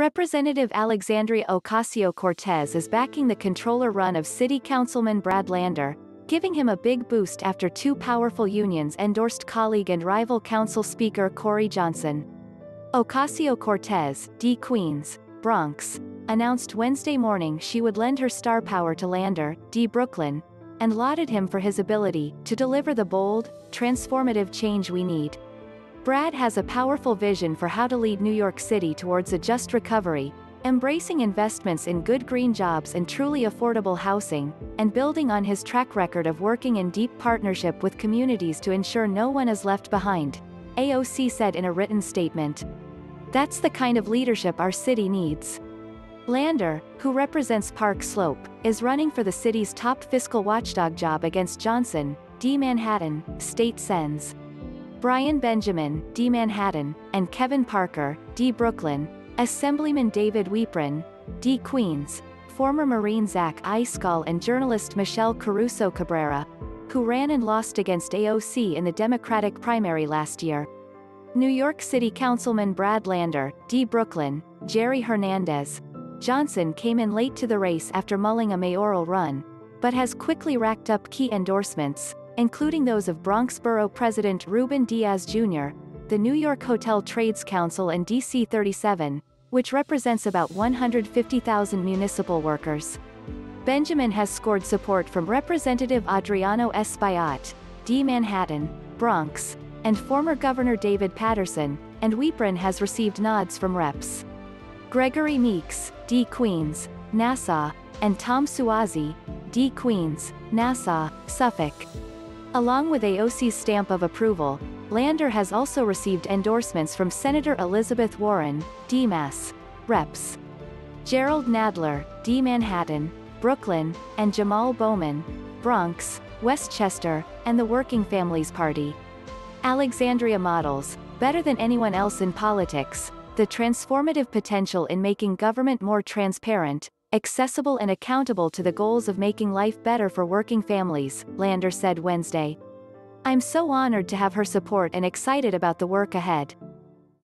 Representative Alexandria Ocasio-Cortez is backing the comptroller run of City Councilman Brad Lander, giving him a big boost after two powerful unions endorsed colleague and rival council speaker Corey Johnson. Ocasio-Cortez, D. Queens, Bronx, announced Wednesday morning she would lend her star power to Lander, D. Brooklyn, and lauded him for his ability to deliver the bold, transformative change we need. Brad has a powerful vision for how to lead New York City towards a just recovery, embracing investments in good green jobs and truly affordable housing, and building on his track record of working in deep partnership with communities to ensure no one is left behind, AOC said in a written statement. That's the kind of leadership our city needs. Lander, who represents Park Slope, is running for the city's top fiscal watchdog job against Johnson, D. Manhattan, State Sens. Brian Benjamin, D. Manhattan, and Kevin Parker, D. Brooklyn, Assemblyman David Weprin, D. Queens, former Marine Zach Iscol and journalist Michelle Caruso Cabrera, who ran and lost against AOC in the Democratic primary last year. New York City Councilman Brad Lander, D. Brooklyn, Gerri Hernandez, Johnson came in late to the race after mulling a mayoral run, but has quickly racked up key endorsements, including those of Bronx Borough President Ruben Diaz Jr., the New York Hotel Trades Council and DC 37, which represents about 150,000 municipal workers. Benjamin has scored support from Representative Adriano Espaillat, D. Manhattan, Bronx, and former Governor David Paterson, and Weprin has received nods from Reps. Gregory Meeks, D. Queens, Nassau, and Tom Suozzi, D. Queens, Nassau, Suffolk. Along with AOC's stamp of approval, Lander has also received endorsements from Senator Elizabeth Warren, D. Mass. Reps. Gerald Nadler, D. Manhattan, Brooklyn, and Jamal Bowman, Bronx, Westchester, and the Working Families Party. Alexandria models, better than anyone else in politics, the transformative potential in making government more transparent, accessible and accountable to the goals of making life better for working families, Lander said Wednesday. I'm so honored to have her support and excited about the work ahead.